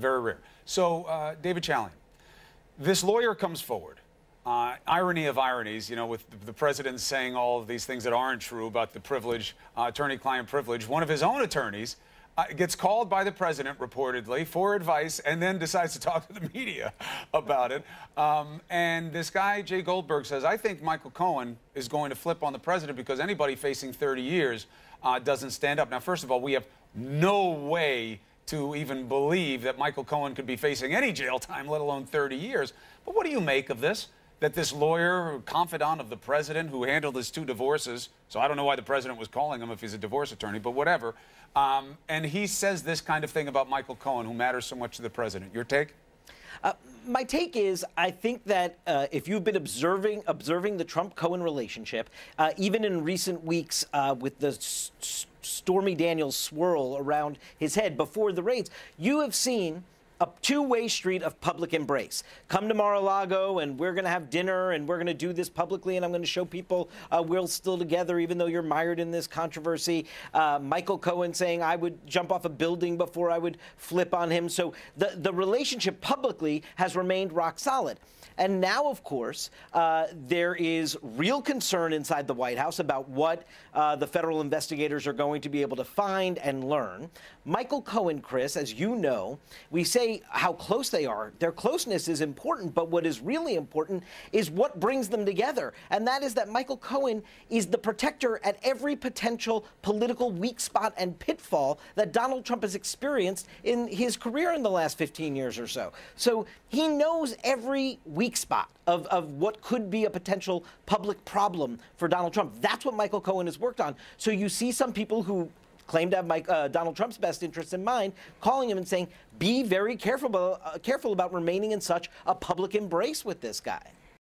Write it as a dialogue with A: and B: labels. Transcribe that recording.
A: Very rare. So, uh, David Chalian, this lawyer comes forward. Uh, irony of ironies, you know, with the president saying all of these things that aren't true about the privilege, uh, attorney-client privilege. One of his own attorneys uh, gets called by the president reportedly for advice and then decides to talk to the media about it. Um, and this guy, Jay Goldberg, says, I think Michael Cohen is going to flip on the president because anybody facing 30 years uh, doesn't stand up. Now, first of all, we have no way to even believe that Michael Cohen could be facing any jail time, let alone 30 years. But what do you make of this? That this lawyer, confidant of the president, who handled his two divorces, so I don't know why the president was calling him if he's a divorce attorney, but whatever. Um, and he says this kind of thing about Michael Cohen, who matters so much to the president. Your take?
B: Uh, my take is I think that uh, if you've been observing observing the Trump Cohen relationship, uh, even in recent weeks uh, with the Stormy Daniels swirl around his head before the raids, you have seen a two-way street of public embrace. Come to Mar-a-Lago, and we're going to have dinner, and we're going to do this publicly, and I'm going to show people uh, we're still together, even though you're mired in this controversy. Uh, Michael Cohen saying I would jump off a building before I would flip on him. So the the relationship publicly has remained rock solid. And now, of course, uh, there is real concern inside the White House about what uh, the federal investigators are going to be able to find and learn. Michael Cohen, Chris, as you know, we say how close they are. Their closeness is important, but what is really important is what brings them together. And that is that Michael Cohen is the protector at every potential political weak spot and pitfall that Donald Trump has experienced in his career in the last 15 years or so. So he knows every weak weak spot of, of what could be a potential public problem for Donald Trump. That's what Michael Cohen has worked on. So you see some people who claim to have Mike, uh, Donald Trump's best interests in mind, calling him and saying, be very careful, uh, careful about remaining in such a public embrace with this guy.